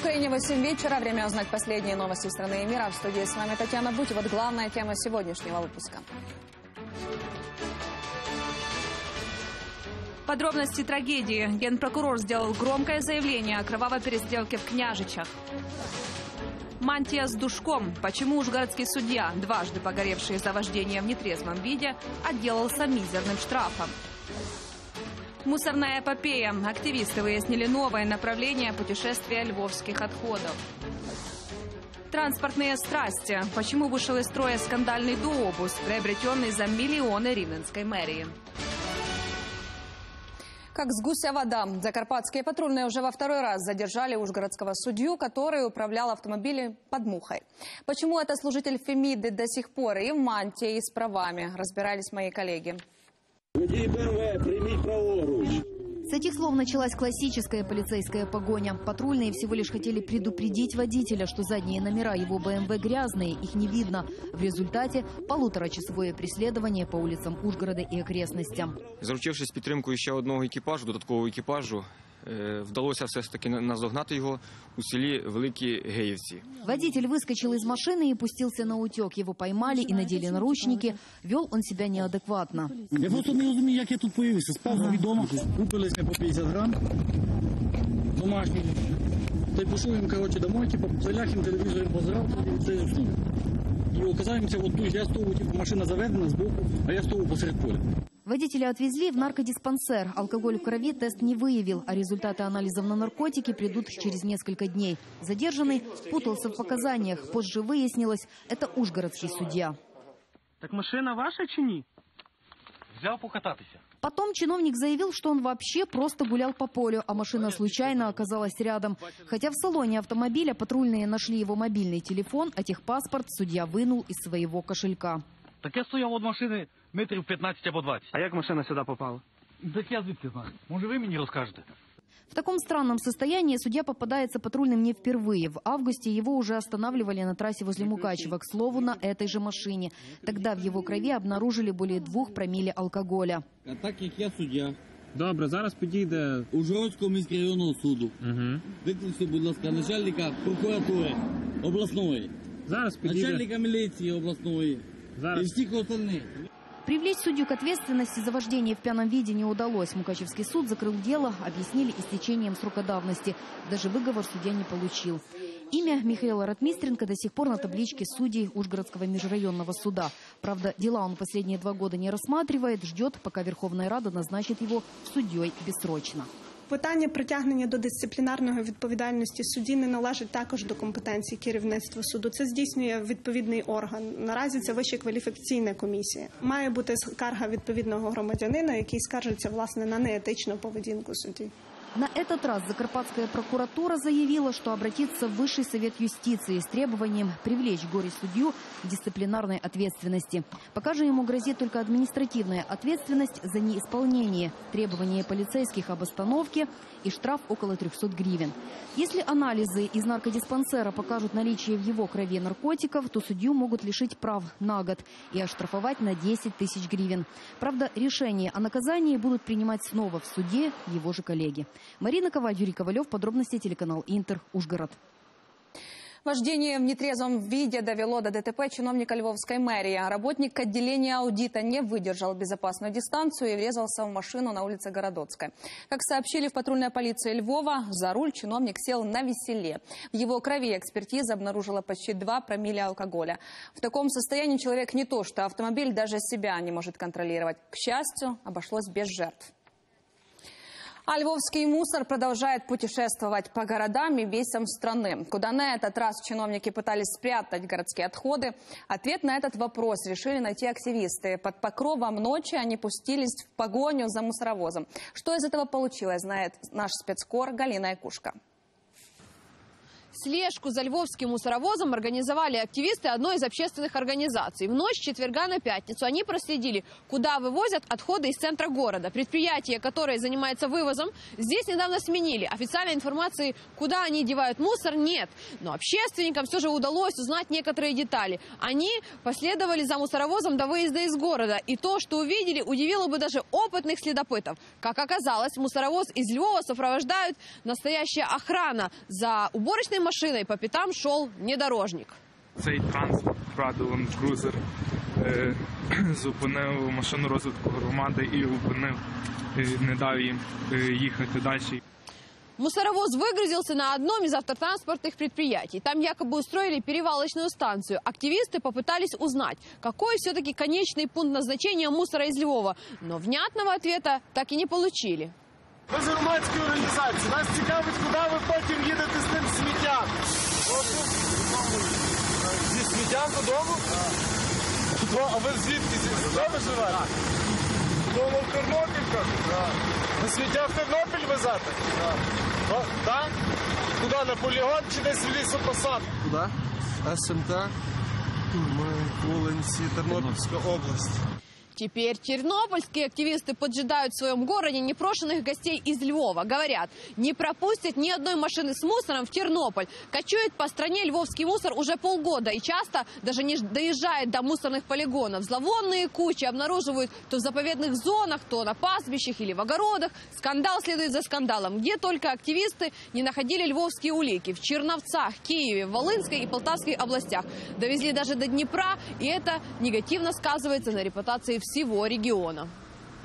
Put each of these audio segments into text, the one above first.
Украине 8 вечера. Время узнать последние новости страны и мира. В студии с вами Татьяна Буть. Вот главная тема сегодняшнего выпуска. Подробности трагедии. Генпрокурор сделал громкое заявление о кровавой перестрелке в Княжичах. Мантия с душком. Почему ужгородский судья, дважды погоревший за вождение в нетрезвом виде, отделался мизерным штрафом? Мусорная эпопея. Активисты выяснили новое направление путешествия львовских отходов. Транспортные страсти. Почему вышел из строя скандальный дуобус, приобретенный за миллионы Ривненской мэрии? Как с гуся вода. Закарпатские патрульные уже во второй раз задержали ужгородского судью, который управлял автомобилем под мухой. Почему это служитель Фемиды до сих пор и в мантии, и с правами, разбирались мои коллеги. Водій БМВ, прийміть праворуч. С этих слов началась классическая полицейская погоня. Патрульные всего лишь хотели предупредить водителя, что задние номера его БМВ грязные, их не видно. В результате полуторачасовое преследование по улицам Ужгорода и окрестностям. Заручившись підтримкою ще одного екіпажу, додаткового екіпажу, е, вдалося все ж таки на- наздогнати його у селі Великі Геївці. Водитель выскочил из машины и пустился на утек. Его поймали и надели наручники. Вел он себя неадекватно. Я просто не розумію, як я тут появився. Спав собі вдома, купилися по 50 грам домашніх. Та й пішов їм, коротше, домой, типу, залях їм телевізор позирав, і це уснув. І оказаємося, от тут я стою, типу, машина заведена збоку, а я стою посеред поля. Водителя отвезли в наркодиспансер. Алкоголь в крови тест не выявил, а результаты анализов на наркотики придут через несколько дней. Задержанный путался в показаниях. Позже выяснилось, это ужгородский судья. Так машина ваша чи ні? Взяв покататися. Потом чиновник заявил, что он вообще просто гулял по полю, а машина случайно оказалась рядом. Хотя в салоне автомобиля патрульные нашли его мобильный телефон, а техпаспорт судья вынул из своего кошелька. Так я стояв від машини метрів 15 або 20. А як машина сюди попала? Так я звідки знаю. Може ви мені розкажете? В таком странном состоянии судья попадается патрульным не впервые. В августе его уже останавливали на трассе возле Мукачева, к слову, на этой же машине. Тогда в его крови обнаружили более двух промилле алкоголя. А так як я суддя Добре, зараз підійде. Ужгородського міськрайонного суду, Угу. викличте, будь ласка, начальника прокуратури обласної, Зараз підійде. начальника міліції обласної і Зараз. всіх. Привлечь судью к ответственности за вождение в пьяном виде не удалось. Мукачевский суд закрыл дело, объяснили истечением срока давности. Даже выговор судья не получил. Имя Михаила Ратмистренко до сих пор на табличке судей Ужгородского межрайонного суда. Правда, дела он последние два года не рассматривает, ждет, пока Верховная Рада назначит его судьей бессрочно. Питання притягнення до дисциплінарної відповідальності судді не належить також до компетенції керівництва суду. Це здійснює відповідний орган. Наразі це вища кваліфікаційна комісія. Має бути скарга відповідного громадянина, який скаржиться власне на неетичну поведінку судді. На этот раз Закарпатская прокуратура заявила, что обратится в Высший совет юстиции с требованием привлечь горе-судью к дисциплинарной ответственности. Пока же ему грозит только административная ответственность за неисполнение требований полицейских об остановке и штраф около 300 гривен. Если анализы из наркодиспансера покажут наличие в его крови наркотиков, то судью могут лишить прав на год и оштрафовать на 10 тысяч гривен. Правда, решение о наказании будут принимать снова в суде его же коллеги. Марина Коваль, Юрий Ковалев. Подробности телеканал Интер. Ужгород. Вождение в нетрезвом виде довело до ДТП чиновника Львовской мэрии. Работник отделения аудита не выдержал безопасную дистанцию и врезался в машину на улице Городоцкой. Как сообщили в патрульной полиции Львова, за руль чиновник сел на веселе. В его крови экспертиза обнаружила почти 2 промилле алкоголя. В таком состоянии человек не то, что автомобиль даже себя не может контролировать. К счастью, обошлось без жертв. А львовский мусор продолжает путешествовать по городам и весям страны. Куда на этот раз чиновники пытались спрятать городские отходы? Ответ на этот вопрос решили найти активисты. Под покровом ночи они пустились в погоню за мусоровозом. Что из этого получилось, знает наш спецкор Галина Якушка. Слежку за львовским мусоровозом организовали активисты одной из общественных организаций. В ночь с четверга на пятницу они проследили, куда вывозят отходы из центра города. Предприятие, которое занимается вывозом, здесь недавно сменили. Официальной информации, куда они девают мусор, нет. Но общественникам все же удалось узнать некоторые детали. Они последовали за мусоровозом до выезда из города. И то, что увидели, удивило бы даже опытных следопытов. Как оказалось, мусоровоз из Львова сопровождают настоящая охрана. За уборочной машиной по пятам шел внедорожник. Цей транспорт Радулен Крузер е, зупинив машину розвитку громади і зупинив, е, не дав їм е, їхати далі. Мусоровоз выгрузился на одном из автотранспортных предприятий. Там якобы устроили перевалочную станцию. Активисты попытались узнать, какой все-таки конечный пункт назначения мусора из Львова. Но внятного ответа так и не получили. Ми з громадської організації. Нас цікавить, куди ви потім їдете з тим сміттям. Зі сміттям додому? А ви звідки? Зі додому живете? Додому в Тернопіль кажуть? Ви сміття в Тернопіль везете? Так. Так? Куди, на полігон чи десь в лісопосад? Куди? СМТ. Ми Волинці, Тернопільська область. Теперь тернопольские активисты поджидают в своем городе непрошенных гостей из Львова. Говорят, не пропустят ни одной машины с мусором в Тернополь. Кочует по стране львовский мусор уже полгода и часто даже не доезжает до мусорных полигонов. Зловонные кучи обнаруживают то в заповедных зонах, то на пастбищах или в огородах. Скандал следует за скандалом. Где только активисты не находили львовские улики. В Черновцах, Киеве, Волынской и Полтавской областях. Довезли даже до Днепра, и это негативно сказывается на репутации всего региона.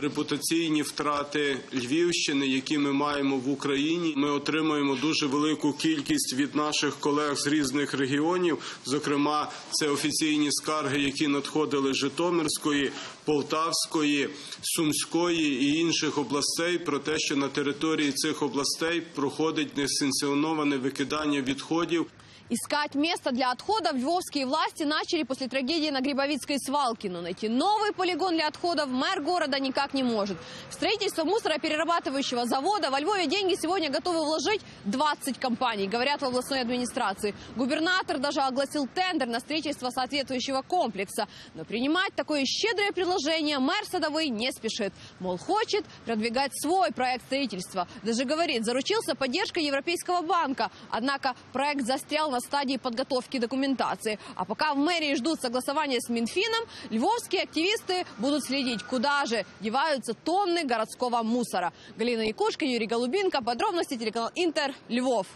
Репутаційні втрати Львівщини, які ми маємо в Україні, ми отримуємо дуже велику кількість від наших колег з різних регіонів. Зокрема, це офіційні скарги, які надходили з Житомирської, Полтавської, Сумської і інших областей про те, що на території цих областей проходить несанкціоноване викидання відходів. Искать место для отходов львовские власти начали после трагедии на Грибовицкой свалке. Но найти новый полигон для отходов мэр города никак не может. В строительство мусороперерабатывающего завода во Львове деньги сегодня готовы вложить 20 компаний, говорят в областной администрации. Губернатор даже огласил тендер на строительство соответствующего комплекса. Но принимать такое щедрое предложение мэр Садовый не спешит. Мол, хочет продвигать свой проект строительства. Даже говорит, заручился поддержкой Европейского банка. Однако проект застрял на стадии подготовки документации. А пока в мэрии ждут согласования с Минфином, львовские активисты будут следить, куда же деваются тонны городского мусора. Галина Якушка, Юрий Голубинка. Подробности телеканал Интер. Львов.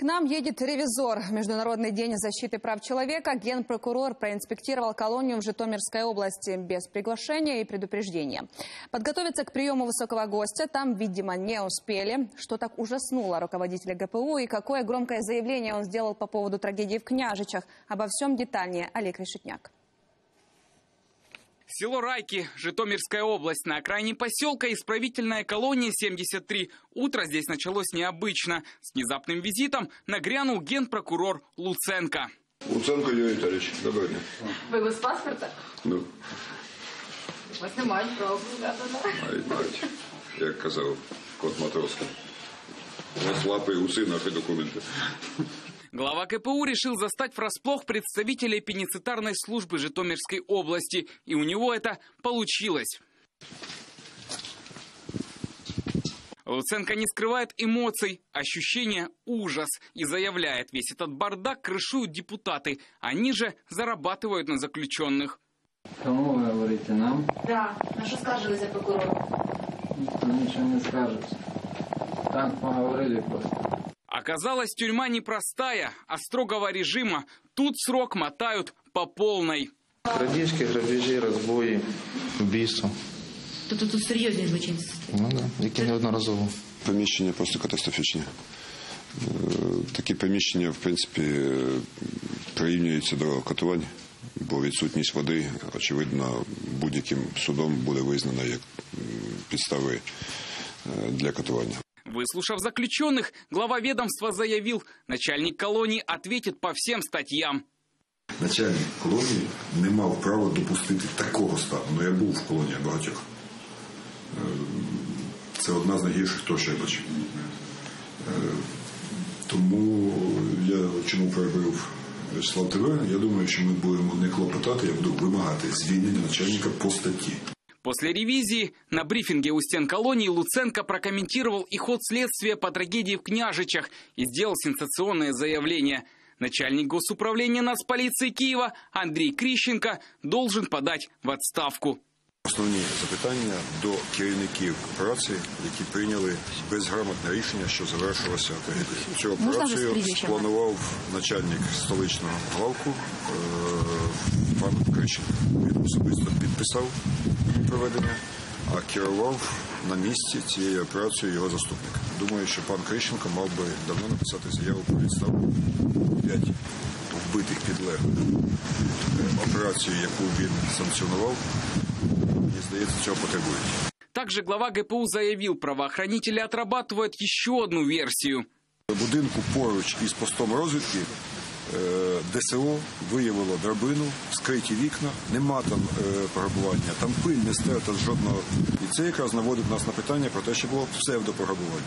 К нам едет ревизор. Международный день защиты прав человека генпрокурор проинспектировал колонию в Житомирской области без приглашения и предупреждения. Подготовиться к приему высокого гостя там, видимо, не успели. Что так ужаснуло руководителя ГПУ и какое громкое заявление он сделал по поводу трагедии в Княжичах. Обо всем детальнее Олег Решетняк. Село Райки, Житомирская область, на окраине поселка исправительная колония 73. Утро здесь началось необычно. С внезапным визитом нагрянул генпрокурор Луценко. Луценко Юрій Віталійович, доброго дня. Ви без паспорта? Ну, У вас немає права. навіть навіть, як казав кот Матроска. У вас лапи і уси, наші документи. Глава КПУ решил застать врасплох представителей пеницитарной службы Житомирской области. И у него это получилось. Луценко не скрывает эмоций, ощущение ужас и заявляет, весь этот бардак крышуют депутаты, они же зарабатывают на заключенных. Кому вы говорите? Нам? Да, на що скаржили за прокурора? Никто ничего не скажет. Так поговорили просто. Оказалось, тюрьма непростая, а строгого режима. Тут срок мотают по полной. Крадіжки, грабежі, розбої, вбійства. Тобто тут серйозні злочинці. Ну да, які неодноразово. Приміщення просто катастрофічні. Е, Такі приміщення, в принципі, е, прирівнюються до катувань, бо відсутність води, очевидно, будь-яким судом буде визнана як м, підстави е, для катування. Выслушав заключенных, глава ведомства заявил, начальник колонии ответит по всем статьям. Начальник колонії не мав права допустити такого стану. Ну я був в колоніях багатьох. Е, Це одна з найгірших, то що я бачив. Е, Тому я чому перебив Вячеслав ТВ, я думаю, що ми будемо не клопотати, я буду вимагати звільнення начальника по статті. После ревизии на брифинге у стен колонии Луценко прокомментировал и ход следствия по трагедии в Княжичах и сделал сенсационное заявление. Начальник госуправления нацполиции Киева Андрей Крищенко должен подать в отставку. Основні запитання до керівників операції, які прийняли безграмотне рішення, що завершилося трагедією. Цю Можна без операцію прізвища? спланував начальник столичного главку е, пан Криченко. Він особисто підписав її проведення, а керував на місці цією операцією його заступник. Думаю, що пан Крищенко мав би давно написати заяву про відставку п'ять вбитих підлеглих Е, операцію, яку він санкціонував. Мені здається, цього потребують. Также глава ГПУ заявил, правоохранители отрабатывают еще одну версию. В будинку поруч із постом розвідки е, ДСО виявило драбину, скриті вікна, нема там е, пограбування, там пиль не стерта з жодного. І це якраз наводить нас на питання про те, що було псевдопограбування.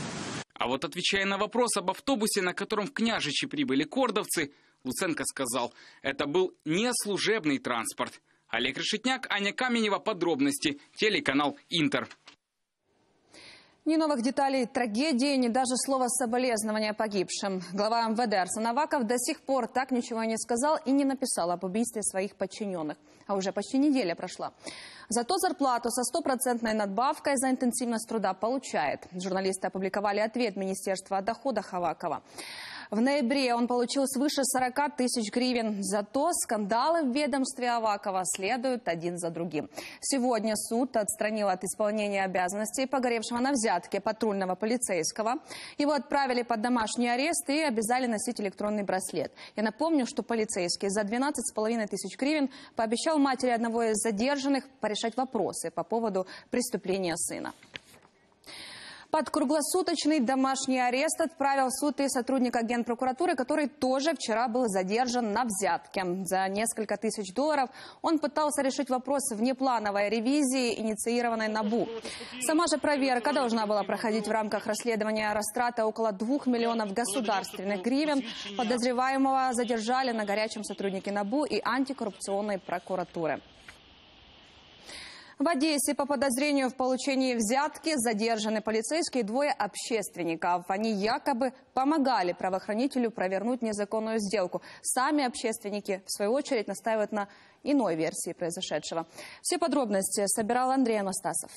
А вот отвечая на вопрос об автобусе, на котором в Княжичи прибыли кордовцы, Луценко сказал, это был не служебный транспорт. Олег Решетняк, Аня Каменева, подробности, телеканал Интер. Ни новых деталей трагедии, ни даже слова соболезнования погибшим. Глава МВД Арсен Аваков до сих пор так ничего не сказал и не написал об убийстве своих подчиненных. А уже почти неделя прошла. Зато зарплату со стопроцентной надбавкой за интенсивность труда получает. Журналисты опубликовали ответ Министерства о доходах Авакова. В ноябре он получил свыше 40 тысяч гривен. Зато скандалы в ведомстве Авакова следуют один за другим. Сегодня суд отстранил от исполнения обязанностей погоревшего на взятке патрульного полицейского. Его отправили под домашний арест и обязали носить электронный браслет. Я напомню, что полицейский за 12,5 тысяч гривен пообещал матери одного из задержанных порешать вопросы по поводу преступления сына. Под круглосуточный домашний арест отправил суд и сотрудника Генпрокуратуры, который тоже вчера был задержан на взятке. За несколько тысяч долларов он пытался решить вопрос внеплановой ревизии, инициированной НАБУ. Сама же проверка должна была проходить в рамках расследования растрата около 2 миллионов государственных гривен. Подозреваемого задержали на горячем сотруднике НАБУ и антикоррупционной прокуратуры. В Одессе по подозрению в получении взятки задержаны полицейские двое общественников. Они якобы помогали правоохранителю провернуть незаконную сделку. Сами общественники, в свою очередь, настаивают на иной версии произошедшего. Все подробности собирал Андрей Анастасов.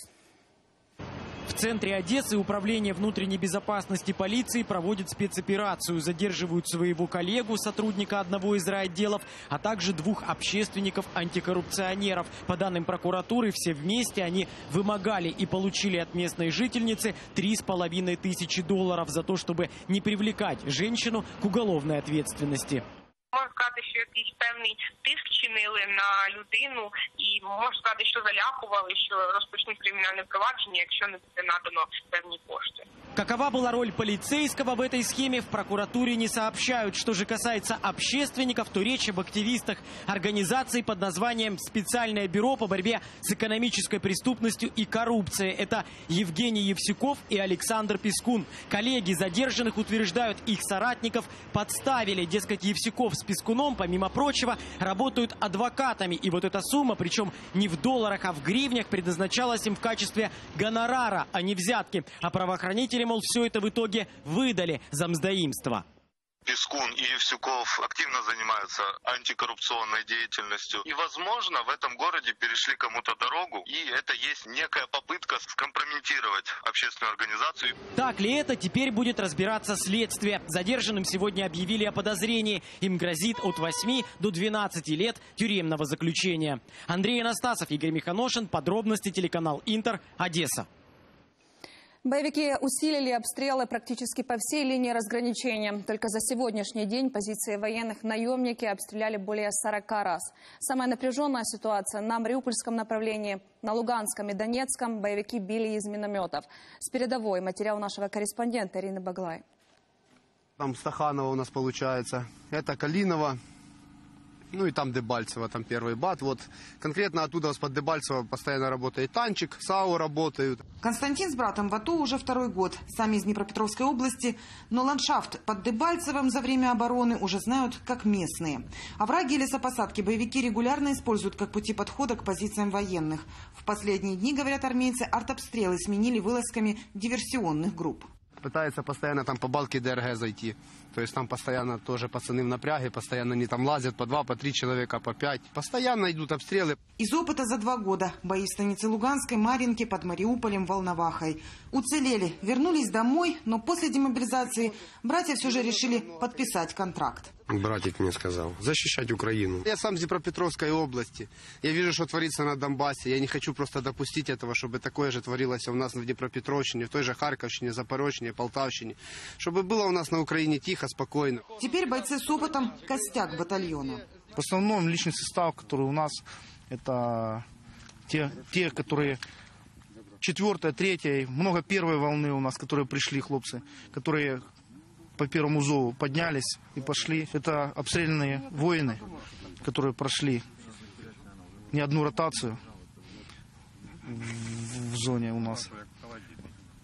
В центре Одессы управление внутренней безопасности полиции проводит спецоперацию. Задерживают своего коллегу, сотрудника одного из райотделов, а также двух общественников-антикоррупционеров. По данным прокуратуры, все вместе они вымогали и получили от местной жительницы три с половиной тысячи долларов за то, чтобы не привлекать женщину к уголовной ответственности Можна сказати, що якийсь певний тиск чинили на людину, і можна сказати, що залякували, що розпочнуть кримінальне провадження, якщо не буде надано певні кошти. Какова была роль полицейского в этой схеме, в прокуратуре не сообщают. Что же касается общественников, то речь об активистах организации под названием «Специальное бюро по борьбе с экономической преступностью и коррупцией». Это Евгений Евсюков и Александр Пескун. Коллеги задержанных утверждают, их соратников подставили. Дескать, Евсюков с Пескуном, помимо прочего, работают адвокатами. И вот эта сумма, причем не в долларах, а в гривнях, предназначалась им в качестве гонорара, а не взятки. А правоохранители, мол, все это в итоге выдали за мздоимство. Пескун и Евсюков активно занимаются антикоррупционной деятельностью. И, возможно, в этом городе перешли кому-то дорогу, и это есть некая попытка скомпрометировать общественную организацию. Так ли это, теперь будет разбираться следствие. Задержанным сегодня объявили о подозрении. Им грозит от 8 до 12 лет тюремного заключения. Андрей Анастасов, Игорь Миханошин. Подробности телеканал Интер. Одесса. Боевики усилили обстрелы практически по всей линии разграничения. Только за сегодняшний день позиции военных наемники обстреляли более 40 раз. Самая напряженная ситуация на Мариупольском направлении. На Луганском и Донецком боевики били из минометов. С передовой материал нашего корреспондента Ирины Баглай. Там Стаханова у нас получается. Это Калинова. Ну и там Дебальцево, там первый бат. Вот конкретно оттуда с-под Дебальцева постоянно работает танчик, САУ работают. Константин с братом в АТО уже второй год. Сами из Днепропетровской области, но ландшафт под Дебальцевым за время обороны уже знают как местные. Овраги и лесопосадки боевики регулярно используют как пути подхода к позициям военных. В последние дни, говорят армейцы, артобстрелы сменили вылазками диверсионных групп. Пытается постоянно там по балке ДРГ зайти. То есть там постоянно тоже пацаны в напряге, постоянно они там лазят по два, по три человека, по пять. Постоянно идут обстрелы. Из опыта за два года бои в станице Луганской, Маринке, под Мариуполем, Волновахой. Уцелели, вернулись домой, но после демобилизации братья все же решили подписать контракт. Братик мне сказал, защищать Украину. Я сам с Днепропетровской области. Я вижу, что творится на Донбассе. Я не хочу просто допустить этого, чтобы такое же творилось у нас в Днепропетровщине, в той же Харьковщине, Запорожье, Полтавщине. Чтобы было у нас на Украине тихо, спокойно. Теперь бойцы с опытом – костяк батальона. В основном личный состав, который у нас, это те, те которые четвертая, третья, много первой волны у нас, которые пришли хлопцы, которые по первому зову поднялись и пошли. Это обстрелянные воины, которые прошли не одну ротацию в, в зоне у нас.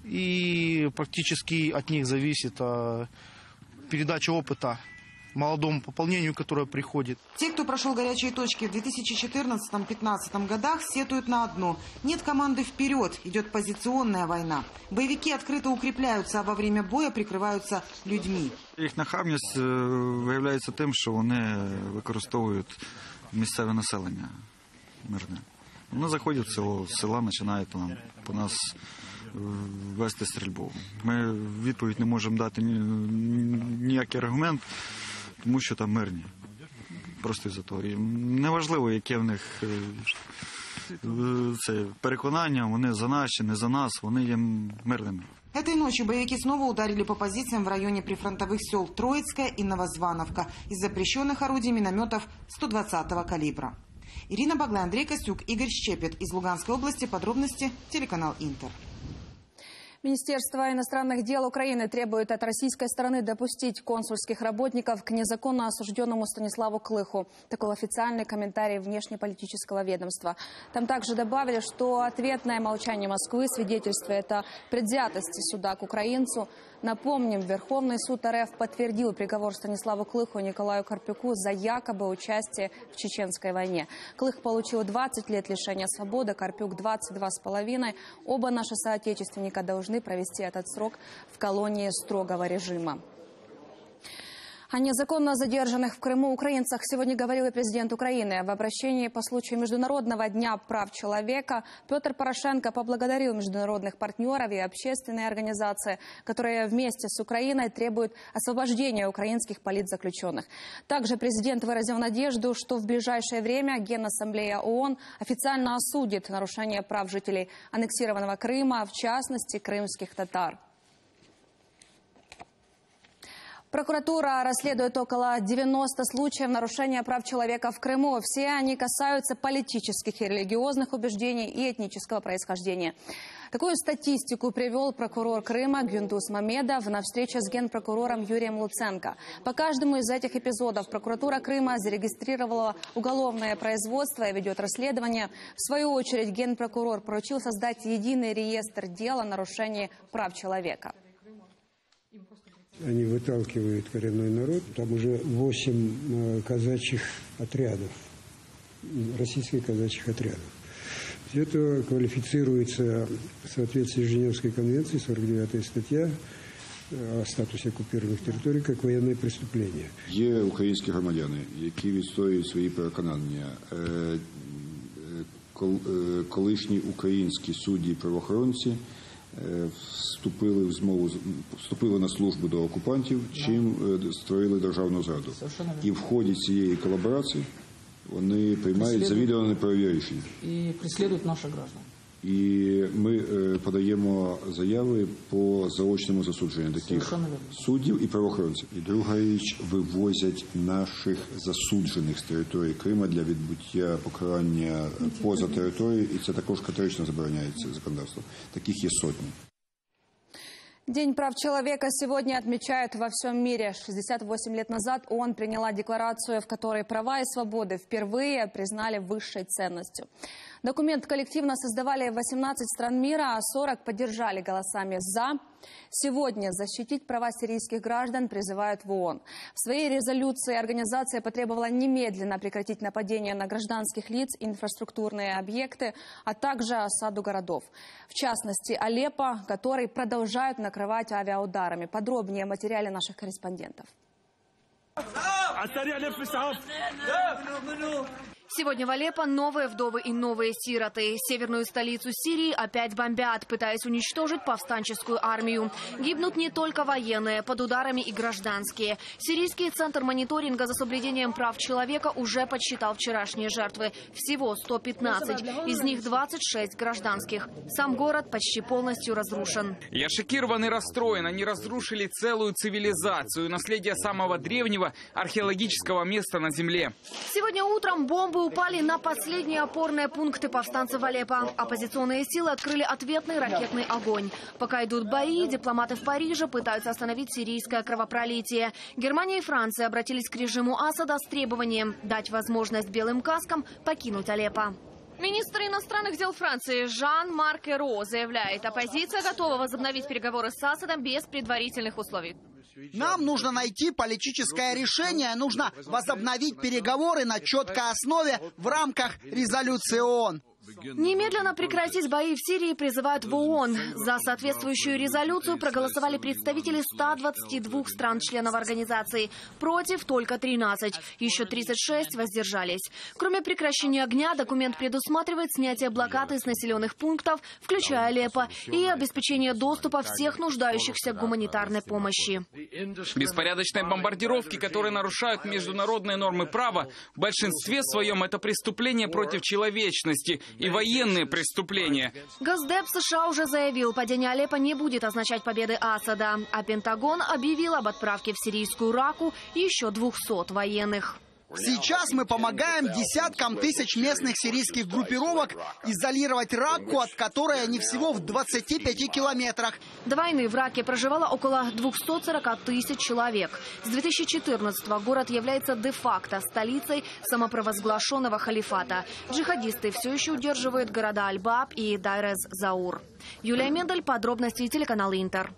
И практически от них зависит а, передача опыта молодому пополнению, которое приходит. Те, кто прошел горячие точки в 2014-2015 годах, сетуют на одно. Нет команды вперед, идет позиционная война. Боевики открыто укрепляются, а во время боя прикриваються людьми. Їх нахабність е, виявляється тим, що вони використовують місцеве населення мирне. Вони заходять в село, з села починають там по нас е, вести стрільбу. Ми в відповідь не можемо дати ні, ніякий аргумент, тому що там мирні. Просто із-за того. І неважливо, яке в них е, е, це переконання, вони за нас чи не за нас, вони є мирними. Этой ночью боевики снова ударили по позициям в районе прифронтовых сел Троицкая и Новозвановка из запрещенных орудий минометов 120-го калибра. Ирина Баглай, Андрей Костюк, Игорь Щепет. Из Луганской области. Подробности телеканал Интер. Министерство иностранных дел Украины требует от российской стороны допустить консульских работников к незаконно осужденному Станиславу Клыху. Такой официальный комментарий внешнеполитического ведомства. Там также добавили, что ответное молчание Москвы свидетельствует о предвзятости суда к украинцу. Напомним, Верховный суд РФ подтвердил приговор Станиславу Клыху и Николаю Карпюку за якобы участие в Чеченской войне. Клых получил 20 лет лишения свободы, Карпюк 22,5. Оба наши соотечественника должны провести этот срок в колонии строгого режима. О незаконно задержанных в Крыму украинцах сегодня говорил и президент Украины. В обращении по случаю Международного дня прав человека Петр Порошенко поблагодарил международных партнеров и общественные организации, которые вместе с Украиной требуют освобождения украинских политзаключенных. Также президент выразил надежду, что в ближайшее время Генассамблея ООН официально осудит нарушение прав жителей аннексированного Крыма, в частности, крымских татар. Прокуратура расследует около 90 случаев нарушения прав человека в Крыму. Все они касаются политических и религиозных убеждений и этнического происхождения. Такую статистику привел прокурор Крыма Гюндус Мамедов на встрече с генпрокурором Юрием Луценко. По каждому из этих эпизодов прокуратура Крыма зарегистрировала уголовное производство и ведет расследование. В свою очередь генпрокурор поручил создать единый реестр дел о нарушении прав человека. Они выталкивают коренной народ. Там уже восемь казачьих отрядов, российских казачьих отрядов. Все это квалифицируется в соответствии с Женевской конвенцией, 49 статья о статусі окупованих територій як воєнне преступлення. Є українські громадяни, які відстоюють свої переконання. Е, е, кол- е, Колишні українські судді і правоохоронці е, Вступили в змову вступили на службу до окупантів, чим е, створили державну зраду. І в ході цієї колаборації вони приймають завідомо неправові рішення. І преслідують наших граждан. І ми е, подаємо заяви по заочному засудженню таких Совершенно вірно. суддів і правоохоронців. І друга річ вивозять наших засуджених з території Крима для відбуття покарання поза територією, і це також категорично забороняється законодавством. Таких є сотні. День прав человека сегодня отмечают во всем мире. 68 лет назад ООН приняла декларацию, в которой права и свободы впервые признали высшей ценностью. Документ коллективно создавали 18 стран мира, а 40 поддержали голосами «за». Сегодня защитить права сирийских граждан призывают в ООН. В своей резолюции организация потребовала немедленно прекратить нападения на гражданских лиц, инфраструктурные объекты, а также осаду городов. В частности, Алеппо, который продолжают накрывать авиаударами. Подробнее о материале наших корреспондентов. Сегодня в Алеппо новые вдовы и новые сироты. Северную столицу Сирии опять бомбят, пытаясь уничтожить повстанческую армию. Гибнут не только военные, под ударами и гражданские. Сирийский центр мониторинга за соблюдением прав человека уже подсчитал вчерашние жертвы. Всего 115. Из них 26 гражданских. Сам город почти полностью разрушен. Я шокирован и расстроен. Они разрушили целую цивилизацию, наследие самого древнего археологического места на Земле. Сегодня утром упали на последние опорные пункты повстанцев Алеппо. Оппозиционные силы открыли ответный ракетный огонь. Пока идут бои, дипломаты в Париже пытаются остановить сирийское кровопролитие. Германия и Франция обратились к режиму Асада с требованием дать возможность белым каскам покинуть Алеппо. Министр иностранных дел Франции Жан-Марк Эро заявляет, оппозиция готова возобновить переговоры с Асадом без предварительных условий. Нам нужно найти политическое решение, нужно возобновить переговоры на четкой основе в рамках резолюции ООН. Немедленно прекратить бои в Сирии призывают в ООН. За соответствующую резолюцию проголосовали представители 122 стран-членов организации. Против только 13. Еще 36 воздержались. Кроме прекращения огня, документ предусматривает снятие блокады с населенных пунктов, включая Алеппо, и обеспечение доступа всех нуждающихся в гуманитарной помощи. Беспорядочные бомбардировки, которые нарушают международные нормы права, в большинстве своем это преступление против человечности и военные преступления. Госдеп США уже заявил, падение Алеппо не будет означать победы Асада, а Пентагон объявил об отправке в сирийскую Раку еще 200 военных. Сейчас мы помогаем десяткам тысяч местных сирийских группировок изолировать Ракку, от которой они всего в 25 километрах. До войны в Раке проживало около 240 тысяч человек. С 2014 город является де-факто столицей самопровозглашенного халифата. Джихадисты все еще удерживают города Аль-Баб и Дайрез-Заур. Юлия Мендель, подробности телеканал Интер.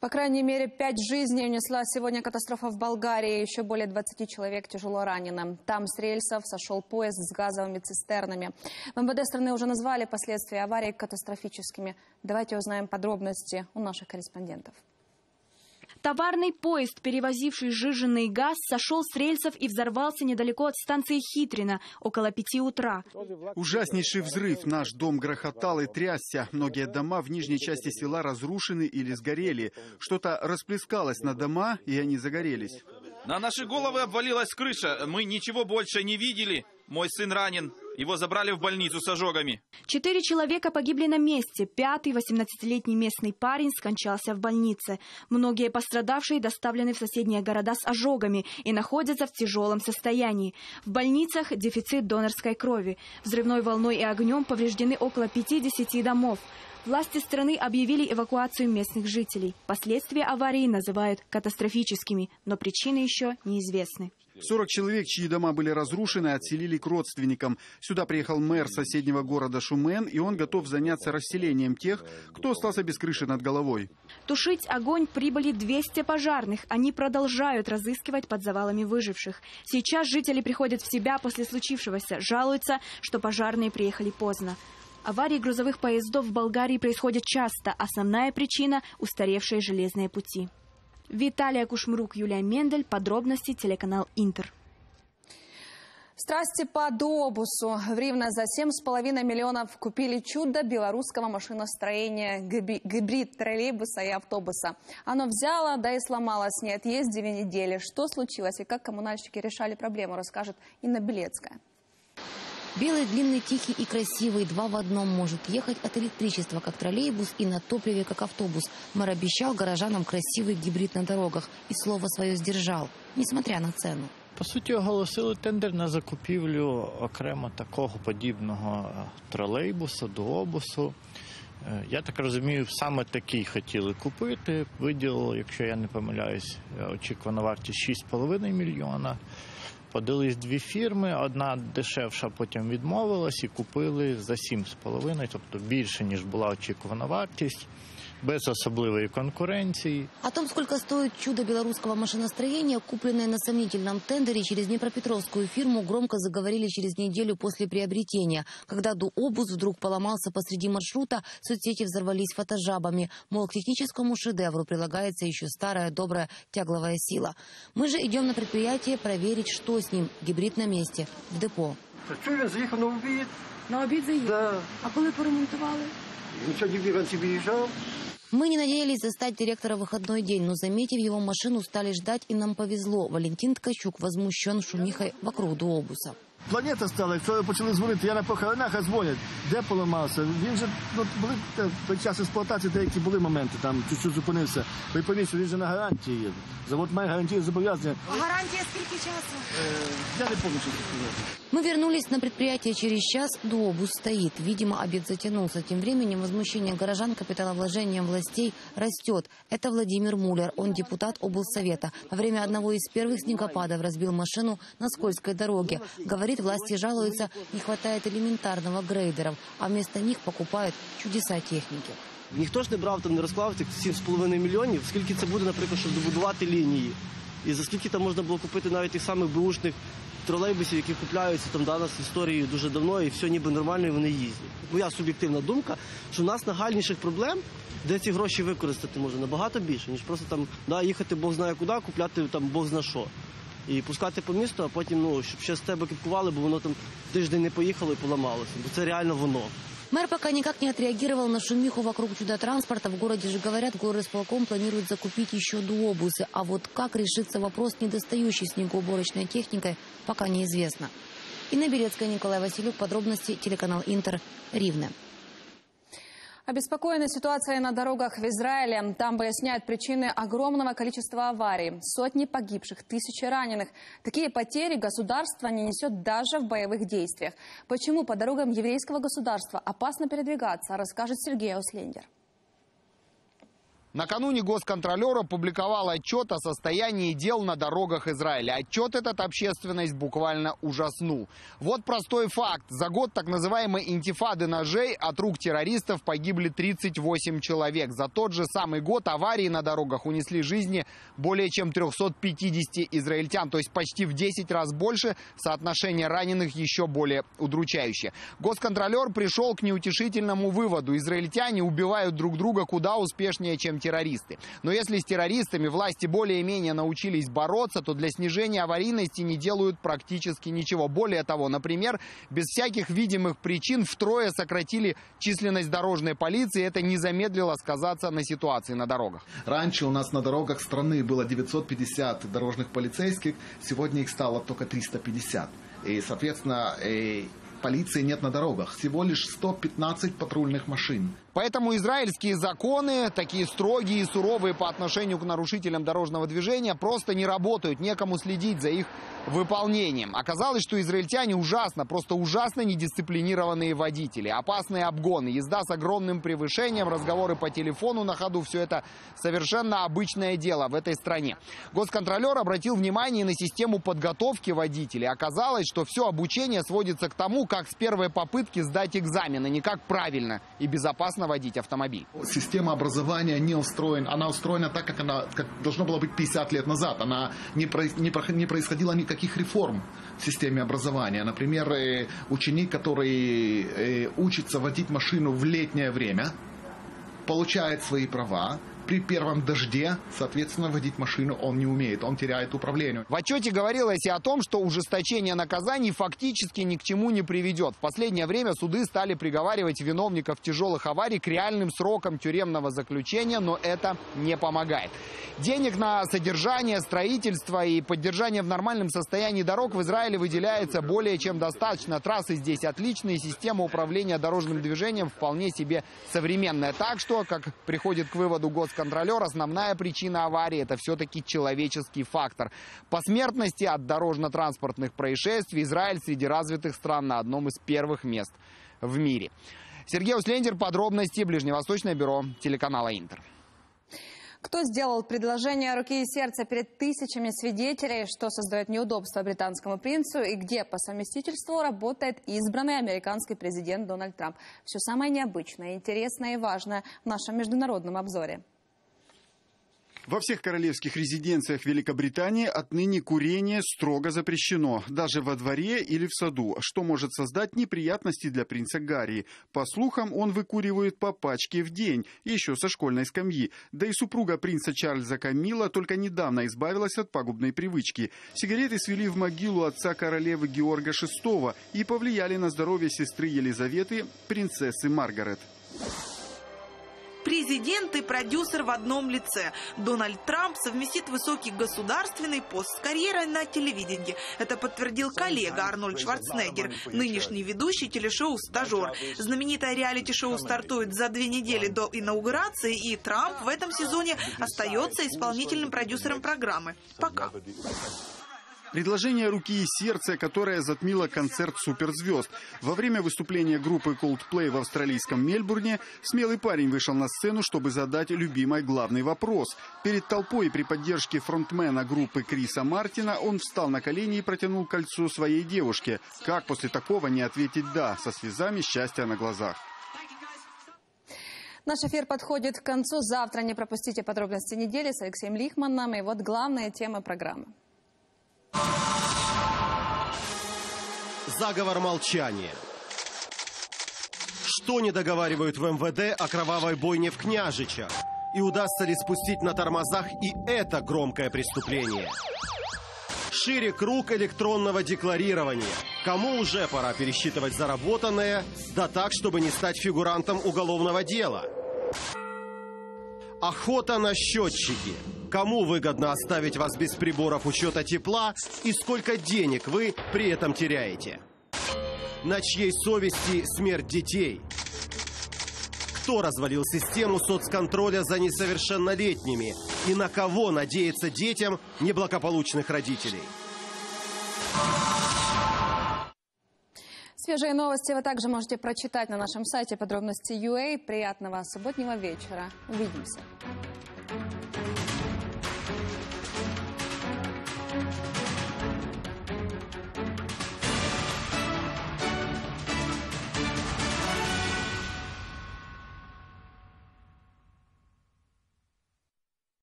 По крайней мере, пять жизней унесла сегодня катастрофа в Болгарии. Еще более 20 человек тяжело ранены. Там с рельсов сошел поезд с газовыми цистернами. В МВД страны уже назвали последствия аварии катастрофическими. Давайте узнаем подробности у наших корреспондентов. Товарный поезд, перевозивший сжиженный газ, сошел с рельсов и взорвался недалеко от станции Хитрина, около пяти утра. Ужаснейший взрыв. Наш дом грохотал и трясся. Многие дома в нижней части села разрушены или сгорели. Что-то расплескалось на дома, и они загорелись. На наши головы обвалилась крыша. Мы ничего больше не видели. Мой сын ранен. Его забрали в больницу с ожогами. Четыре человека погибли на месте. Пятый, 18-летний местный парень, скончался в больнице. Многие пострадавшие доставлены в соседние города с ожогами и находятся в тяжелом состоянии. В больницах дефицит донорской крови. Взрывной волной и огнем повреждены около 50 домов. Власти страны объявили эвакуацию местных жителей. Последствия аварии называют катастрофическими, но причины еще неизвестны. 40 человек, чьи дома были разрушены, отселили к родственникам. Сюда приехал мэр соседнего города Шумен, и он готов заняться расселением тех, кто остался без крыши над головой. Тушить огонь прибыли 200 пожарных. Они продолжают разыскивать под завалами выживших. Сейчас жители приходят в себя после случившегося, жалуются, что пожарные приехали поздно. Аварии грузовых поездов в Болгарии происходят часто. Основная причина – устаревшие железные пути. Виталия Кушмрук, Юлия Мендель. Подробности телеканал Интер. Страсти по Добусу. В Ривно за 7,5 миллионов купили чудо белорусского машиностроения гибрид троллейбуса и автобуса. Оно взяло, да и сломалось. Не отъезд две недели. Что случилось и как коммунальщики решали проблему, расскажет Инна Белецкая. Белый, длинный, тихий и красивый. Два в одном может ехать от электричества, как троллейбус, и на топливе, как автобус. Мэр обещал горожанам красивый гибрид на дорогах. І слово своє сдержал, несмотря на цену. По суті, оголосили тендер на закупівлю окремо такого подібного тролейбуса, дообусу. Е, Я так розумію, саме такий хотіли купити. Виділили, якщо я не помиляюсь, е, очікувана вартість 6,5 мільйона. Подались дві фірми, одна дешевша потім відмовилась і купили за 7,5, тобто більше, ніж була очікувана вартість, без особливої конкуренції. О том, сколько стоит чудо белорусского машиностроения, купленное на сомнительном тендере через Днепропетровскую фирму, громко заговорили через неделю после приобретения. Когда дуобус вдруг поломался посреди маршрута, соцсети взорвались фотожабами. Мол, к техническому шедевру прилагается еще старая добрая тягловая сила. Мы же идем на предприятие проверить, что с ним. Гибрид на месте, в депо. Що він заїхав на обід? На обід заїхав? Да. А коли поремонтували? Він сьогодні вранці виїжджав. Мы не надеялись застать директора в выходной день, но, заметив его машину, стали ждать, и нам повезло. Валентин Ткачук возмущен шумихой вокруг дуобуса. Планета стала, якщо почали дзвонити, я на похоронах, а дзвонять. Де поламався? Він же, ну, були те, під час експлуатації деякі були моменти, там чуть-чуть зупинився. Ви що він же на гарантії є. Завод має гарантійне зобов'язання. Гарантия сколько часу? Е, я не пам'ятаю, що сказати. Мы вернулись на предприятие через час, дуобус стоит. Видимо, обед затянулся. Тем временем возмущение горожан капиталовложением властей растет. Это Владимир Муллер, он депутат облсовета. Во время одного из первых снегопадов разбил машину на скользкой дороге. Говорит, власти жалуются, не хватает элементарного грейдеров, а вместо них покупают чудеса техники. Ніхто ж не брав там, не розклав тих 7,5 мільйонів. Скільки це буде, наприклад, щоб добудувати лінії? І за скільки там можна було купити навіть тих самих бушних тролейбусів, які купляються там да, нас історією дуже давно, і все ніби нормально, і вони їздять. Моя суб'єктивна думка, що у нас нагальніших проблем, де ці гроші використати можна набагато більше, ніж просто там їхати Бог знає куди, купляти там Бог зна що. І пускати по місту, а потім ну, щоб ще з тебе кипкували, бо воно там тиждень не поїхало і поламалося. Бо це реально воно. Мэр пока никак не отреагировал на шумиху вокруг чудо-транспорта. В городе же говорят, горосполком планирует закупить еще дуобусы. А вот как решится вопрос недостающей снегоуборочной техникой, пока неизвестно. Инна Белецкая, Николай Василюк. Подробности телеканал Интер. Ривне. Обеспокоены ситуацией на дорогах в Израиле. Там выясняют причины огромного количества аварий. Сотни погибших, тысячи раненых. Такие потери государство не несет даже в боевых действиях. Почему по дорогам еврейского государства опасно передвигаться, расскажет Сергей Ослендер. Накануне госконтролер опубликовал отчет о состоянии дел на дорогах Израиля. Отчет этот общественность буквально ужаснул. Вот простой факт. За год так называемой интифады ножей от рук террористов погибли 38 человек. За тот же самый год аварии на дорогах унесли жизни более чем 350 израильтян. То есть почти в 10 раз больше. Соотношение раненых еще более удручающее. Госконтролер пришел к неутешительному выводу. Израильтяне убивают друг друга куда успешнее, чем террористы. Но если с террористами власти более-менее научились бороться, то для снижения аварийности не делают практически ничего. Более того, например, без всяких видимых причин втрое сократили численность дорожной полиции. Это не замедлило сказаться на ситуации на дорогах. Раньше у нас на дорогах страны было 950 дорожных полицейских, сегодня их стало только 350. И, соответственно, э, полиции нет на дорогах. Всего лишь 115 патрульных машин. Поэтому израильские законы, такие строгие и суровые по отношению к нарушителям дорожного движения, просто не работают, некому следить за их выполнением. Оказалось, что израильтяне ужасно, просто ужасно недисциплинированные водители. Опасные обгоны, езда с огромным превышением, разговоры по телефону на ходу, все это совершенно обычное дело в этой стране. Госконтролер обратил внимание на систему подготовки водителей. Оказалось, что все обучение сводится к тому, как с первой попытки сдать экзамен, а не как правильно и безопасно водить автомобиль. Система образования не устроена, она устроена так, как она как должно было быть 50 лет назад. Она не, про, не, про, не происходило никаких реформ в системе образования. Например, э, ученик, который э, учится водить машину в летнее время, получает свои права, при первом дожде, соответственно, водить машину он не умеет, он теряет управление. В отчете говорилось и о том, что ужесточение наказаний фактически ни к чему не приведет. В последнее время суды стали приговаривать виновников тяжелых аварий к реальным срокам тюремного заключения, но это не помогает. Денег на содержание, строительство и поддержание в нормальном состоянии дорог в Израиле выделяется более чем достаточно. Трассы здесь отличные, система управления дорожным движением вполне себе современная. Так что, как приходит к выводу госконтролер, основная причина аварии – это все-таки человеческий фактор. По смертности от дорожно-транспортных происшествий Израиль среди развитых стран на одном из первых мест в мире. Сергей Услендер, подробности, Ближневосточное бюро телеканала «Интер». Кто сделал предложение руки и сердца перед тысячами свидетелей, что создает неудобства британскому принцу и где по совместительству работает избранный американский президент Дональд Трамп? Все самое необычное, интересное и важное в нашем международном обзоре. Во всех королевских резиденциях Великобритании отныне курение строго запрещено, даже во дворе или в саду, что может создать неприятности для принца Гарри. По слухам, он выкуривает по пачке в день, еще со школьной скамьи. Да и супруга принца Чарльза Камила только недавно избавилась от пагубной привычки. Сигареты свели в могилу отца королевы Георга VI и повлияли на здоровье сестры Елизаветы, принцессы Маргарет. Президент и продюсер в одном лице. Дональд Трамп совместит высокий государственный пост с карьерой на телевидении. Это подтвердил коллега Арнольд Шварценеггер, нынешний ведущий телешоу «Стажер». Знаменитое реалити-шоу стартует за две недели до инаугурации, и Трамп в этом сезоне остается исполнительным продюсером программы. Пока. Предложение руки и сердца, которое затмило концерт суперзвезд. Во время выступления группы Coldplay в австралийском Мельбурне смелый парень вышел на сцену, чтобы задать любимой главный вопрос. Перед толпой при поддержке фронтмена группы Криса Мартина он встал на колени и протянул кольцо своей девушке. Как после такого не ответить «да» со слезами счастья на глазах? Наш эфир подходит к концу. Завтра не пропустите подробности недели с Алексеем Лихманом. И вот главная тема программы. Заговор молчания. Что не договаривают в МВД о кровавой бойне в Княжичах? И удастся ли спустить на тормозах и это громкое преступление? Шире круг электронного декларирования. Кому уже пора пересчитывать заработанное, да так, чтобы не стать фигурантом уголовного дела? Охота на счетчики. Кому выгодно оставить вас без приборов учета тепла и сколько денег вы при этом теряете? На чьей совести смерть детей? Кто развалил систему соцконтроля за несовершеннолетними? И на кого надеяться детям неблагополучных родителей? Свежие новости вы также можете прочитать на нашем сайте подробности UA. Приятного субботнего вечера. Увидимся.